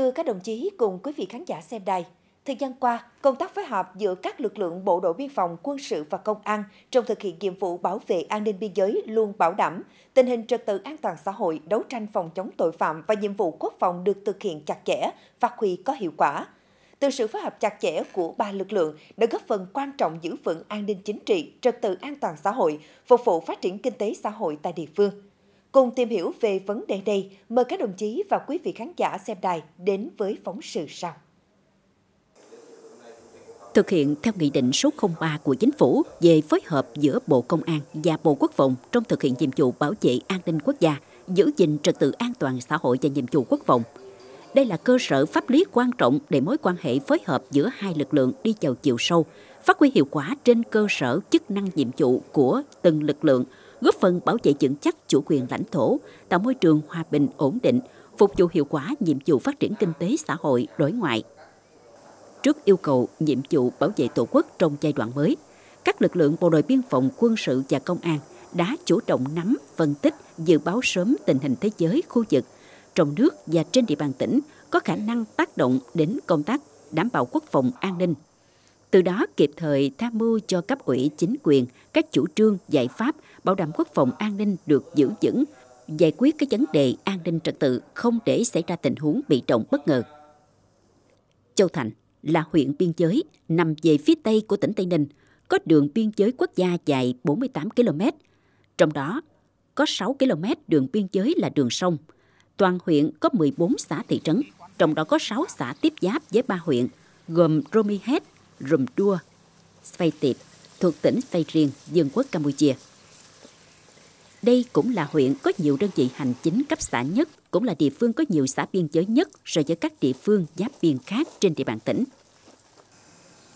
Thưa các đồng chí cùng quý vị khán giả xem đài, thời gian qua, công tác phối hợp giữa các lực lượng bộ đội biên phòng, quân sự và công an trong thực hiện nhiệm vụ bảo vệ an ninh biên giới luôn bảo đảm, tình hình trật tự an toàn xã hội, đấu tranh phòng chống tội phạm và nhiệm vụ quốc phòng được thực hiện chặt chẽ, phát huy có hiệu quả. Từ sự phối hợp chặt chẽ của ba lực lượng đã góp phần quan trọng giữ vững an ninh chính trị, trật tự an toàn xã hội, phục vụ phát triển kinh tế xã hội tại địa phương. Cùng tìm hiểu về vấn đề này, mời các đồng chí và quý vị khán giả xem đài đến với phóng sự sau. Thực hiện theo Nghị định số 03 của Chính phủ về phối hợp giữa Bộ Công an và Bộ Quốc phòng trong thực hiện nhiệm vụ bảo vệ an ninh quốc gia, giữ gìn trật tự an toàn xã hội và nhiệm vụ quốc phòng. Đây là cơ sở pháp lý quan trọng để mối quan hệ phối hợp giữa hai lực lượng đi vào chiều sâu, phát huy hiệu quả trên cơ sở chức năng nhiệm vụ của từng lực lượng, góp phần bảo vệ vững chắc chủ quyền lãnh thổ, tạo môi trường hòa bình ổn định, phục vụ hiệu quả nhiệm vụ phát triển kinh tế xã hội đối ngoại. Trước yêu cầu nhiệm vụ bảo vệ Tổ quốc trong giai đoạn mới, các lực lượng bộ đội biên phòng, quân sự và công an đã chủ động nắm, phân tích, dự báo sớm tình hình thế giới, khu vực, trong nước và trên địa bàn tỉnh có khả năng tác động đến công tác đảm bảo quốc phòng an ninh. Từ đó kịp thời tham mưu cho cấp ủy chính quyền các chủ trương, giải pháp bảo đảm quốc phòng an ninh được giữ vững, giải quyết các vấn đề an ninh trật tự không để xảy ra tình huống bị động bất ngờ. Châu Thành là huyện biên giới nằm về phía tây của tỉnh Tây Ninh, có đường biên giới quốc gia dài 48 km. Trong đó, có 6 km đường biên giới là đường sông. Toàn huyện có 14 xã thị trấn, trong đó có 6 xã tiếp giáp với ba huyện, gồm Romihet, Rùm Đua, Svay Tiệp, thuộc tỉnh Svay Riêng, Dương quốc Campuchia. Đây cũng là huyện có nhiều đơn vị hành chính cấp xã nhất, cũng là địa phương có nhiều xã biên giới nhất so với các địa phương giáp biên khác trên địa bàn tỉnh.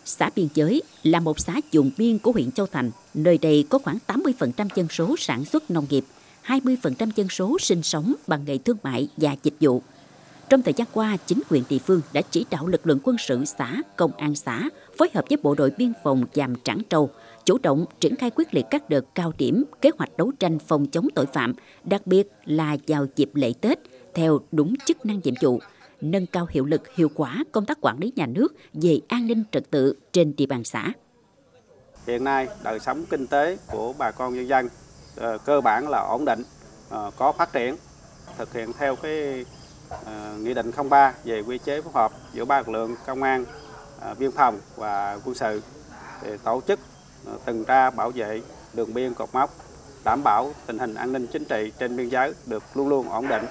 Xã biên giới là một xã vùng biên của huyện Châu Thành. Nơi đây có khoảng 80% dân số sản xuất nông nghiệp, 20% dân số sinh sống bằng nghề thương mại và dịch vụ. Trong thời gian qua, chính quyền địa phương đã chỉ đạo lực lượng quân sự xã, công an xã phối hợp với bộ đội biên phòng Giàm Trảng trầu chủ động triển khai quyết liệt các đợt cao điểm kế hoạch đấu tranh phòng chống tội phạm, đặc biệt là vào dịp lễ Tết theo đúng chức năng nhiệm vụ, nâng cao hiệu lực hiệu quả công tác quản lý nhà nước về an ninh trật tự trên địa bàn xã. Hiện nay đời sống kinh tế của bà con nhân dân ờ, cơ bản là ổn định, ờ, có phát triển, thực hiện theo cái Ờ, nghị định 03 về quy chế phối hợp giữa ba lực lượng công an, ờ, biên phòng và quân sự để tổ chức ờ, tuần tra bảo vệ đường biên cột mốc đảm bảo tình hình an ninh chính trị trên biên giới được luôn luôn ổn định.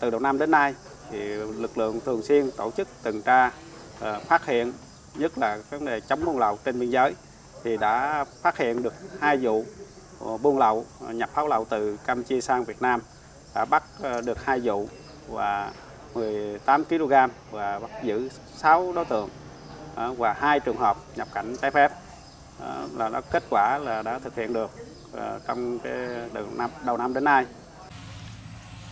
Từ đầu năm đến nay thì lực lượng thường xuyên tổ chức tuần tra phát hiện nhất là vấn đề chống buôn lậu trên biên giới thì đã phát hiện được hai vụ buôn lậu nhập pháo lậu từ Campuchia sang Việt Nam đã bắt được hai vụ và 18 kg và bắt giữ 6 đối tượng ờ, và hai trường hợp nhập cảnh trái phép ờ, là nó kết quả là đã thực hiện được ờ, trong cái đầu năm đầu năm đến nay.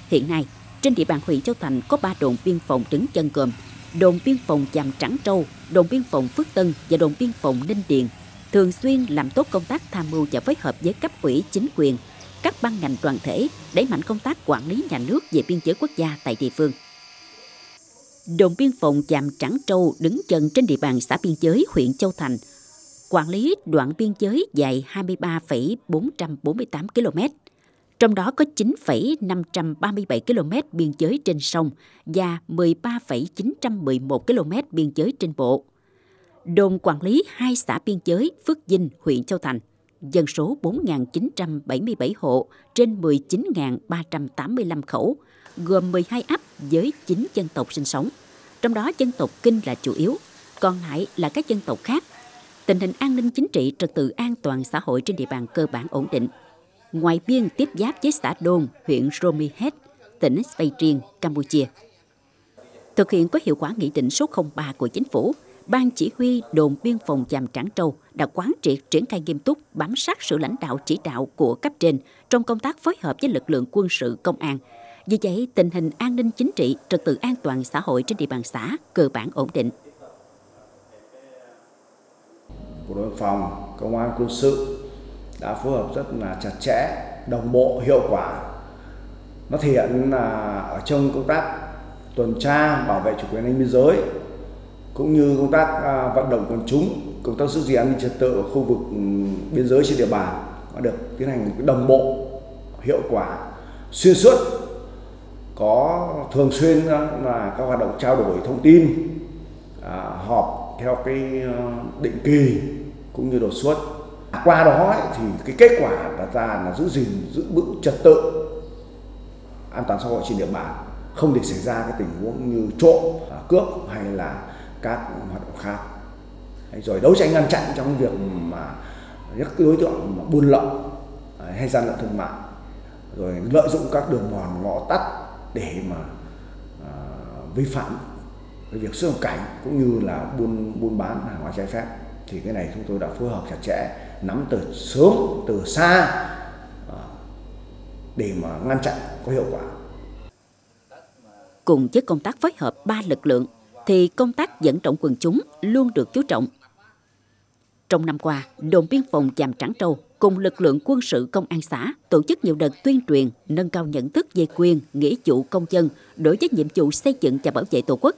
Hiện nay, trên địa bàn huyện Châu Thành có 3 đồn biên phòng đứng chân gồm đồn biên phòng Chàm Trắng Trâu, đồn biên phòng Phước Tân và đồn biên phòng Ninh Điền thường xuyên làm tốt công tác tham mưu và phối hợp với cấp ủy chính quyền, các ban ngành đoàn thể đẩy mạnh công tác quản lý nhà nước về biên giới quốc gia tại địa phương. Đồn biên phòng Chàm Trắng Trâu đứng chân trên địa bàn xã biên giới huyện Châu Thành, quản lý đoạn biên giới dài 23,448 km. Trong đó có 9,537 km biên giới trên sông và 13,911 km biên giới trên bộ. Đồn quản lý hai xã biên giới Phước Dinh, huyện Châu Thành, dân số 4.977 hộ trên 19.385 khẩu, gồm 12 ấp với 9 dân tộc sinh sống. Trong đó dân tộc Kinh là chủ yếu, còn lại là các dân tộc khác. Tình hình an ninh chính trị, trật tự an toàn xã hội trên địa bàn cơ bản ổn định. Ngoài biên tiếp giáp với xã Đôn, huyện Romihet, tỉnh Svay Riêng, Campuchia. Thực hiện có hiệu quả nghị định số 03 của chính phủ, Ban chỉ huy đồn biên phòng Chàm Trảng Trâu đã quán triệt triển khai nghiêm túc bám sát sự lãnh đạo chỉ đạo của cấp trên trong công tác phối hợp với lực lượng quân sự công an. Vì vậy, tình hình an ninh chính trị, trật tự an toàn xã hội trên địa bàn xã cơ bản ổn định. Bộ đội phòng, công an quân sự đã phối hợp rất là chặt chẽ, đồng bộ, hiệu quả. Nó thể hiện là ở trong công tác tuần tra bảo vệ chủ quyền an ninh biên giới cũng như công tác à, vận động quần chúng công tác giữ gìn an ninh trật tự ở khu vực ừ, biên giới trên địa bàn đã được tiến hành đồng bộ hiệu quả xuyên suốt. Có thường xuyên là các hoạt động trao đổi thông tin à, họp theo cái ờ, định kỳ cũng như đột xuất. Qua đó ấy, thì cái kết quả đặt ra là giữ gìn giữ vững trật tự an toàn xã hội trên địa bàn không để xảy ra cái tình huống như trộm à, cướp hay là các hoạt động khác. Rồi đấu tranh ngăn chặn trong việc mà các đối tượng mà buôn lậu à, hay gian lận thương mại rồi lợi dụng các đường mòn ngõ tắt để mà à, vi phạm cái việc xuất nhập cảnh cũng như là buôn buôn bán hàng hóa trái phép. Thì cái này chúng tôi đã phối hợp chặt chẽ nắm từ sớm từ xa à, để mà ngăn chặn có hiệu quả. Cùng với công tác phối hợp ba lực lượng thì công tác dẫn động quần chúng luôn được chú trọng. Trong năm qua, đồn biên phòng Chàm Trắng Trâu cùng lực lượng quân sự công an xã tổ chức nhiều đợt tuyên truyền, nâng cao nhận thức về quyền, nghĩa vụ công dân đối với nhiệm vụ xây dựng và bảo vệ Tổ quốc.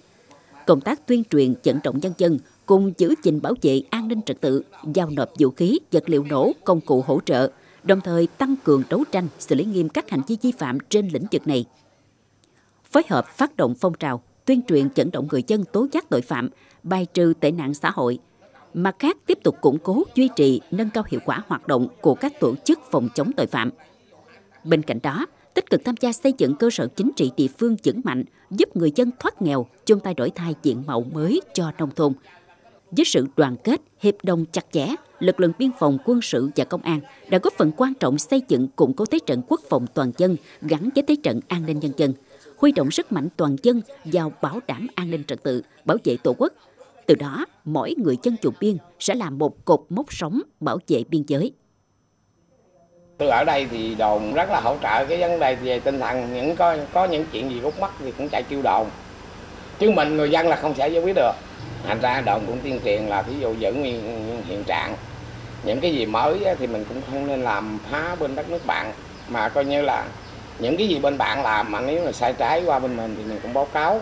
Công tác tuyên truyền dẫn động nhân dân cùng giữ gìn bảo vệ an ninh trật tự, giao nộp vũ khí, vật liệu nổ, công cụ hỗ trợ, đồng thời tăng cường đấu tranh, xử lý nghiêm các hành vi vi phạm trên lĩnh vực này. Phối hợp phát động phong trào tuyên truyền dẫn động người dân tố giác tội phạm, bài trừ tệ nạn xã hội. Mặt khác, tiếp tục củng cố, duy trì, nâng cao hiệu quả hoạt động của các tổ chức phòng chống tội phạm. Bên cạnh đó, tích cực tham gia xây dựng cơ sở chính trị địa phương vững mạnh, giúp người dân thoát nghèo, chung tay đổi thay diện mạo mới cho nông thôn. Với sự đoàn kết, hiệp đồng chặt chẽ, lực lượng biên phòng, quân sự và công an đã góp phần quan trọng xây dựng củng cố thế trận quốc phòng toàn dân gắn với thế trận an ninh nhân dân – huy động sức mạnh toàn dân vào bảo đảm an ninh trật tự, bảo vệ tổ quốc. Từ đó, mỗi người dân chủ biên sẽ là một cột mốc sống bảo vệ biên giới. Tôi ở đây thì đồn rất là hỗ trợ cái vấn đề về tinh thần, những có có những chuyện gì gút mắt thì cũng chạy kêu đồn. Chứ mình người dân là không sẽ giải quyết được. Thành ra đồn cũng tuyên truyền là ví dụ giữ nguyên hiện trạng. Những cái gì mới thì mình cũng không nên làm phá bên đất nước bạn, mà coi như là những cái gì bên bạn làm mà nếu là sai trái qua bên mình thì mình cũng báo cáo.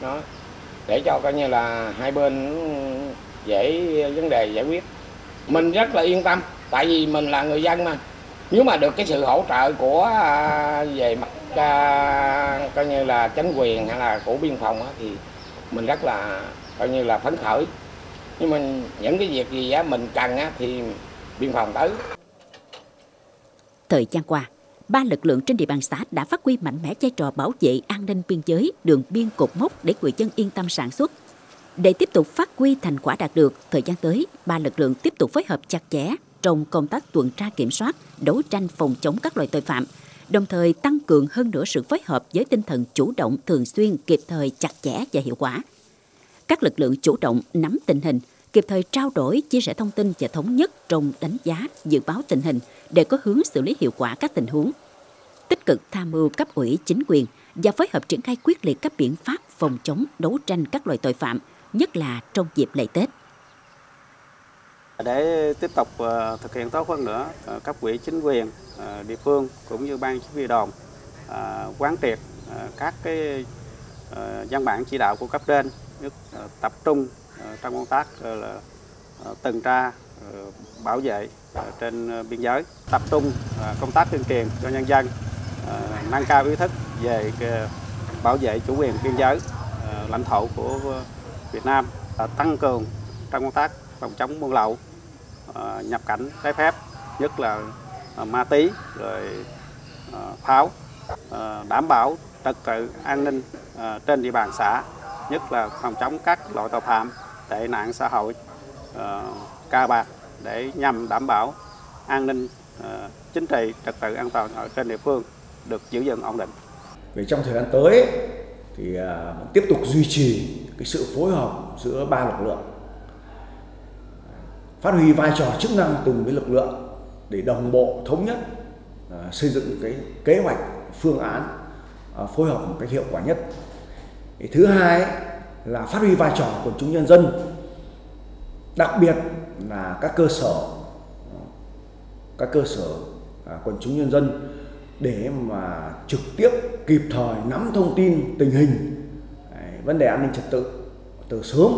Đó. Để cho coi như là hai bên dễ vấn đề giải quyết. Mình rất là yên tâm, tại vì mình là người dân mà. Nếu mà được cái sự hỗ trợ của à, về mặt à, coi như là chính quyền hay là của biên phòng thì mình rất là coi như là phấn khởi nhưng mà những cái việc gì á, mình cần á, thì biên phòng tới thời gian qua ba lực lượng trên địa bàn xã đã phát huy mạnh mẽ vai trò bảo vệ an ninh biên giới, đường biên cột mốc để người dân yên tâm sản xuất. Để tiếp tục phát huy thành quả đạt được, thời gian tới, ba lực lượng tiếp tục phối hợp chặt chẽ trong công tác tuần tra kiểm soát, đấu tranh phòng chống các loại tội phạm, đồng thời tăng cường hơn nữa sự phối hợp với tinh thần chủ động, thường xuyên, kịp thời, chặt chẽ và hiệu quả. Các lực lượng chủ động nắm tình hình, kịp thời trao đổi, chia sẻ thông tin và thống nhất trong đánh giá, dự báo tình hình để có hướng xử lý hiệu quả các tình huống. Tích cực tham mưu cấp ủy chính quyền và phối hợp triển khai quyết liệt các biện pháp phòng chống đấu tranh các loại tội phạm, nhất là trong dịp lễ Tết. Để tiếp tục ờ, thực hiện tốt hơn nữa, ờ, cấp ủy chính quyền ờ, địa phương cũng như ban chỉ huy đồn quán triệt các cái văn bản chỉ đạo của cấp trên nhất ờ, tập trung ờ, trong công tác ờ, là tuần tra bảo vệ trên biên giới, tập trung công tác tuyên truyền cho nhân dân nâng cao ý thức về bảo vệ chủ quyền biên giới lãnh thổ của Việt Nam tăng cường trong công tác phòng chống buôn lậu nhập cảnh trái phép, nhất là ma túy, rồi pháo đảm bảo trật tự an ninh trên địa bàn xã nhất là phòng chống các loại tội phạm, tệ nạn xã hội ờ, ca bạc để nhằm đảm bảo an ninh ờ, chính trị, trật tự an toàn ở trên địa phương được giữ vững ổn định. Về trong thời gian tới thì à, tiếp tục duy trì cái sự phối hợp giữa ba lực lượng phát huy vai trò chức năng từng cái lực lượng để đồng bộ, thống nhất à, xây dựng cái kế hoạch, phương án à, phối hợp một cách hiệu quả nhất thứ hai là phát huy vai trò của chúng nhân dân, đặc biệt là các cơ sở, các cơ sở à, quần chúng nhân dân để mà trực tiếp kịp thời nắm thông tin tình hình. Vấn đề an ninh trật tự từ sớm,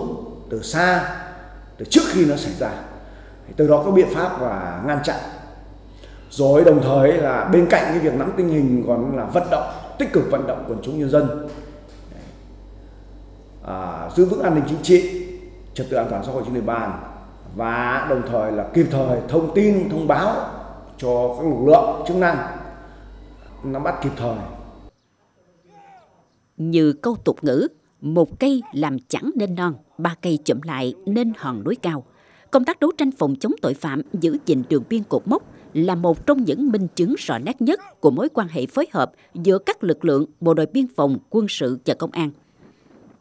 từ xa, từ trước khi nó xảy ra. Từ đó có biện pháp và ngăn chặn. Rồi đồng thời là bên cạnh cái việc nắm tình hình còn là vận động, tích cực vận động quần chúng nhân dân à, giữ vững an ninh chính trị trật tự an toàn xã hội trên địa bàn và đồng thời là kịp thời thông tin thông báo cho các lực lượng chức năng nắm bắt kịp thời như câu tục ngữ một cây làm chẳng nên non ba cây chậm lại nên hòn núi cao công tác đấu tranh phòng chống tội phạm giữ gìn đường biên cột mốc là một trong những minh chứng rõ nét nhất của mối quan hệ phối hợp giữa các lực lượng bộ đội biên phòng, quân sự và công an.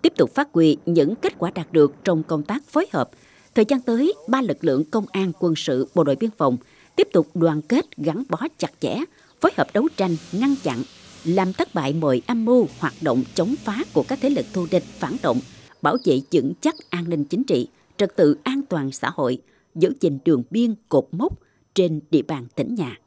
Tiếp tục phát huy những kết quả đạt được trong công tác phối hợp, thời gian tới, ba lực lượng công an, quân sự, bộ đội biên phòng tiếp tục đoàn kết gắn bó chặt chẽ, phối hợp đấu tranh, ngăn chặn, làm thất bại mọi âm mưu hoạt động chống phá của các thế lực thù địch phản động, bảo vệ vững chắc an ninh chính trị, trật tự an toàn xã hội, giữ gìn đường biên cột mốc trên địa bàn tỉnh nhà.